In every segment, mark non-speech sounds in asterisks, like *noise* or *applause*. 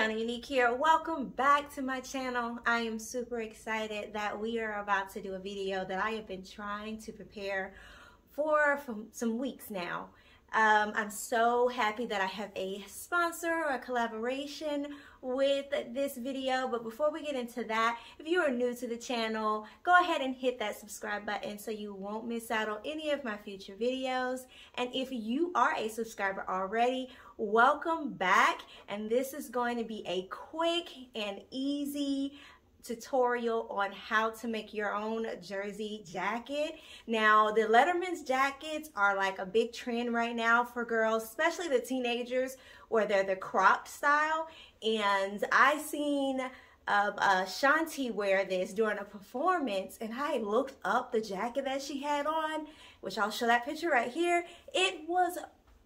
Quiana Unique here. Welcome back to my channel. I am super excited that we are about to do a video that I have been trying to prepare for, for some weeks now. Um, I'm so happy that I have a sponsor or a collaboration with this video. But before we get into that, if you are new to the channel, go ahead and hit that subscribe button so you won't miss out on any of my future videos. And if you are a subscriber already, welcome back. And this is going to be a quick and easy tutorial on how to make your own jersey jacket. Now, the Letterman's jackets are like a big trend right now for girls, especially the teenagers, where they're the cropped style. And I seen uh, uh, Shanti wear this during a performance, and I looked up the jacket that she had on, which I'll show that picture right here. It was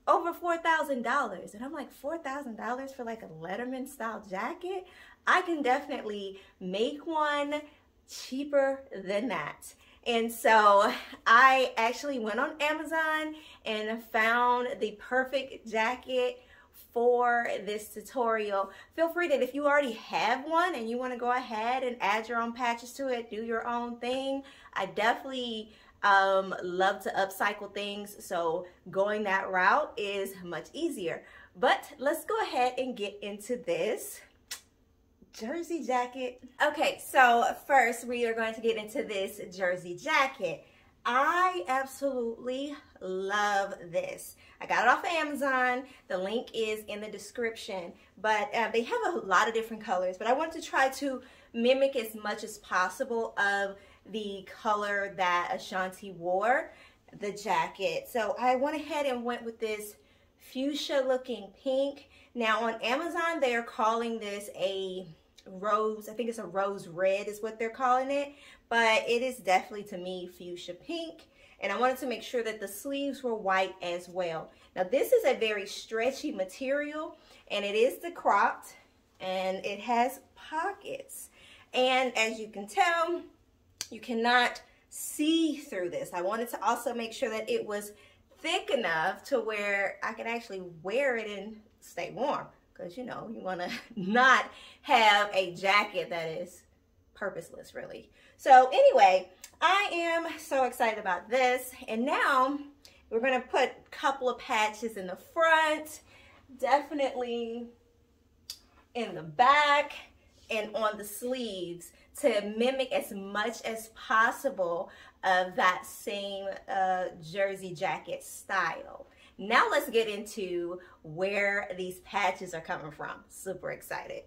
over $4,000. And I'm like, $4,000 for like a Letterman style jacket? I can definitely make one cheaper than that. And so I actually went on Amazon and found the perfect jacket for this tutorial. Feel free that if you already have one and you want to go ahead and add your own patches to it, do your own thing, I definitely um, love to upcycle things. So going that route is much easier. But let's go ahead and get into this jersey jacket. Okay, so first we are going to get into this jersey jacket. I absolutely love this. I got it off of Amazon. The link is in the description. But uh, they have a lot of different colors. But I want to try to mimic as much as possible of the color that Ashanti wore, the jacket. So I went ahead and went with this fuchsia looking pink. Now on Amazon, they are calling this a rose, I think it's a rose red is what they're calling it, but it is definitely to me fuchsia pink. And I wanted to make sure that the sleeves were white as well. Now this is a very stretchy material and it is the cropped and it has pockets. And as you can tell, you cannot see through this. I wanted to also make sure that it was thick enough to where I could actually wear it and stay warm because you know you want to *laughs* not have a jacket that is purposeless really. So anyway i am so excited about this. And now we're to put a couple of patches in the front definitely in the back and on the sleeves to mimic as much as possible of that same uh, jersey jacket style now let's get into where these patches are coming from. Super excited.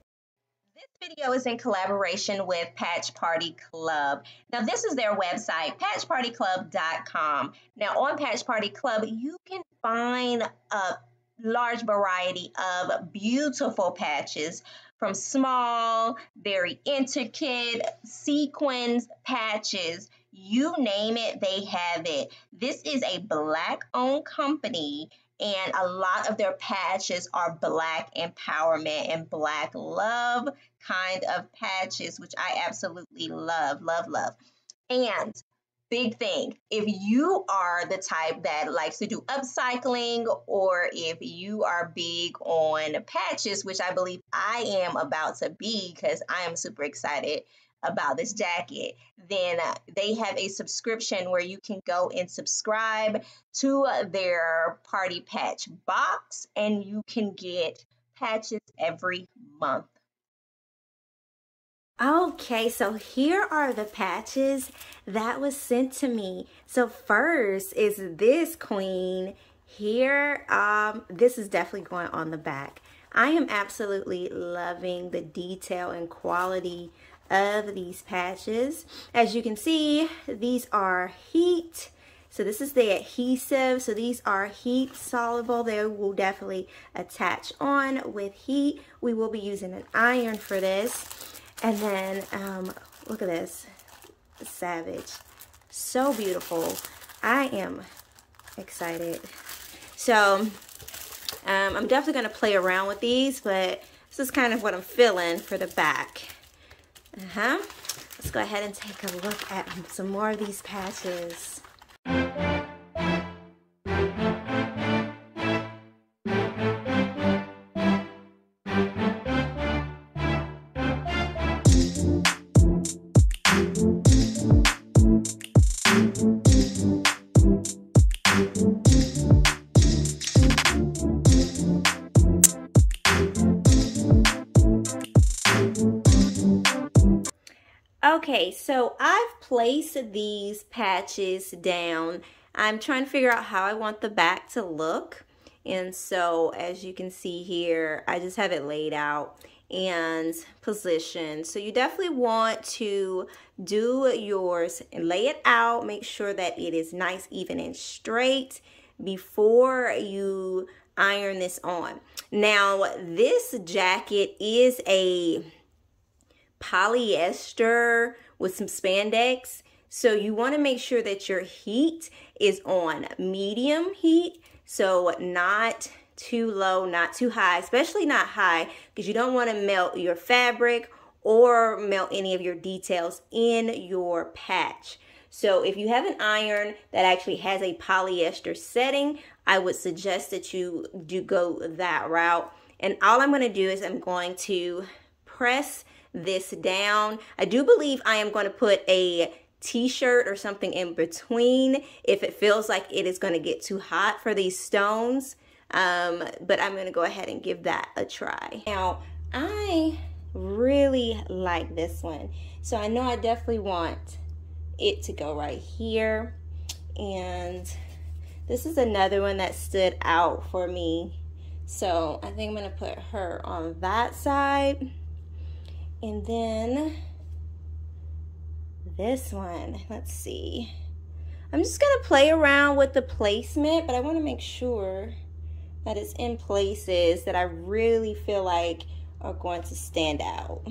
This video is in collaboration with Patch Party Club. Now, this is their website, patchpartyclub.com. Now, on Patch Party Club, you can find a large variety of beautiful patches from small, very intricate sequins patches you name it, they have it. This is a black owned company and a lot of their patches are black empowerment and black love kind of patches, which I absolutely love, love, love. And big thing if you are the type that likes to do upcycling or if you are big on patches which i believe i am about to be because i am super excited about this jacket, then uh, they have a subscription where you can go and subscribe to their party patch box and you can get patches every month. Okay, so here are the patches that was sent to me. So first is this queen here. Um, this is definitely going on the back. I am absolutely loving the detail and quality of these patches. As you can see, these are heat. So this is the adhesive. So these are heat soluble. They will definitely attach on with heat. We will be using an iron for this. And then um, look at this, Savage. So beautiful. I am excited. So um, I'm definitely going to play around with these, but this is kind of what I'm feeling for the back. Uh-huh. Let's go ahead and take a look at some more of these patches. Okay, so I've placed these patches down. I'm trying to figure out how I want the back to look. And so as you can see here, I just have it laid out and positioned. So you definitely want to do yours and lay it out. Make sure that it is nice, even, and straight before you iron this on. Now, this jacket is a polyester with some spandex. So you want to make sure that your heat is on medium heat. So not too low, not too high, especially not high because you don't want to melt your fabric or melt any of your details in your patch. So if you have an iron that actually has a polyester setting, I would suggest that you do go that route. And all I'm going to do is I'm going to press this down. I do believe I am going to put a t-shirt or something in between if it feels like it is going to get too hot for these stones. Um, but I'm going to go ahead and give that a try. Now, I really like this one. So I know I definitely want it to go right here. And this is another one that stood out for me. So I think I'm going to put her on that side. And then this one, let's see. I'm just to play around with the placement, but I want to make sure that it's in places that I really feel like are going to stand out.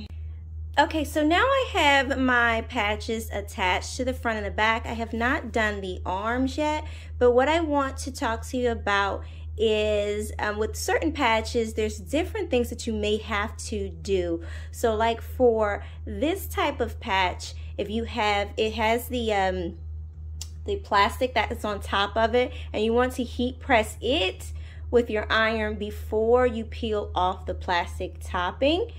Okay, so now I have my patches attached to the front and the back. I have not done the arms yet, but what I want to talk to you about is um, with certain patches, there's different things that you may have to do. So like for this type of patch, if you have, it has the, um, the plastic that is on top of it and you want to heat press it, with your iron before you peel off the plastic topping.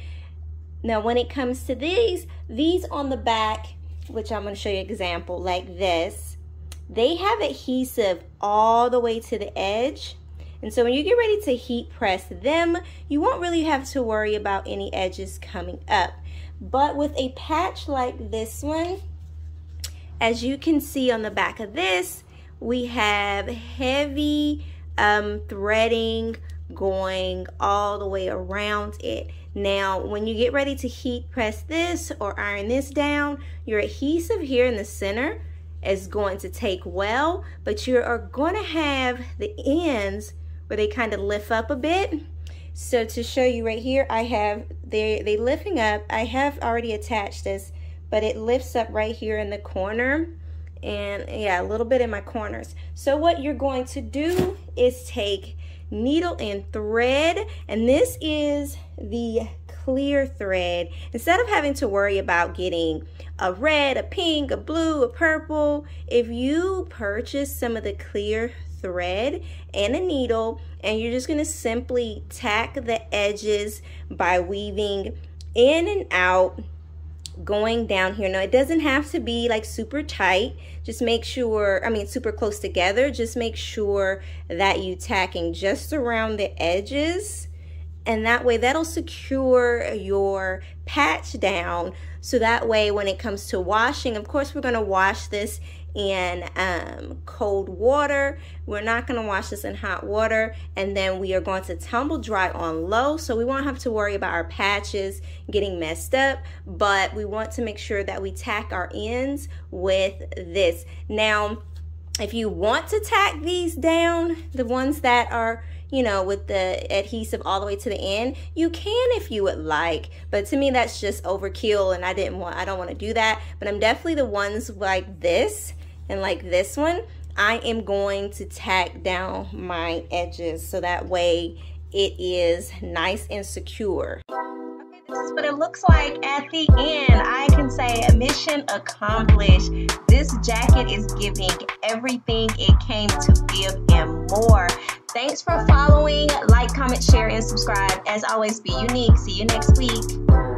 Now when it comes to these, these on the back, which I'm going to show you an example like this, they have adhesive all the way to the edge. And so when you get ready to heat press them, you won't really have to worry about any edges coming up. But with a patch like this one, as you can see on the back of this, we have heavy um, threading going all the way around it. Now, when you get ready to heat press this or iron this down, your adhesive here in the center is going to take well, but you are going to have the ends where they kind of lift up a bit. So to show you right here, I have, they, they lifting up. I have already attached this, but it lifts up right here in the corner and yeah, a little bit in my corners. So what you're going to do is take needle and thread, and this is the clear thread. Instead of having to worry about getting a red, a pink, a blue, a purple, if you purchase some of the clear thread and a needle, and you're just gonna simply tack the edges by weaving in and out going down here. Now, it doesn't have to be like super tight. Just make sure, I mean, super close together. Just make sure that you tacking just around the edges. And that way, that'll secure your patch down. So that way, when it comes to washing, of course, we're going to wash this in um, cold water. We're not going to wash this in hot water. And then we are going to tumble dry on low. So we won't have to worry about our patches getting messed up. But we want to make sure that we tack our ends with this. Now, if you want to tack these down, the ones that are you know, with the adhesive all the way to the end. You can if you would like, but to me that's just overkill and I didn't want, I don't want to do that. But I'm definitely the ones like this and like this one, I am going to tack down my edges so that way it is nice and secure. Okay, this is what it looks like at the end. I can say a mission accomplished. This jacket is giving everything it came to give and more. Thanks for following. Like, comment, share, and subscribe. As always, be unique. See you next week.